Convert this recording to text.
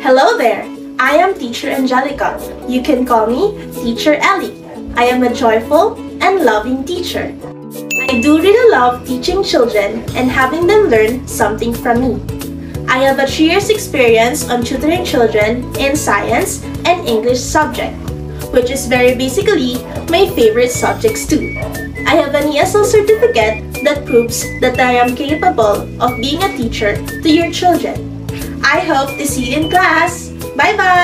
Hello there! I am Teacher Angelica. You can call me Teacher Ely. I am a joyful and loving teacher. I do really love teaching children and having them learn something from me. I have a three years experience on tutoring children in science and English subject, which is very basically my favorite subjects too. I have an ESL certificate that proves that I am capable of being a teacher to your children. I hope to see you in class. Bye-bye!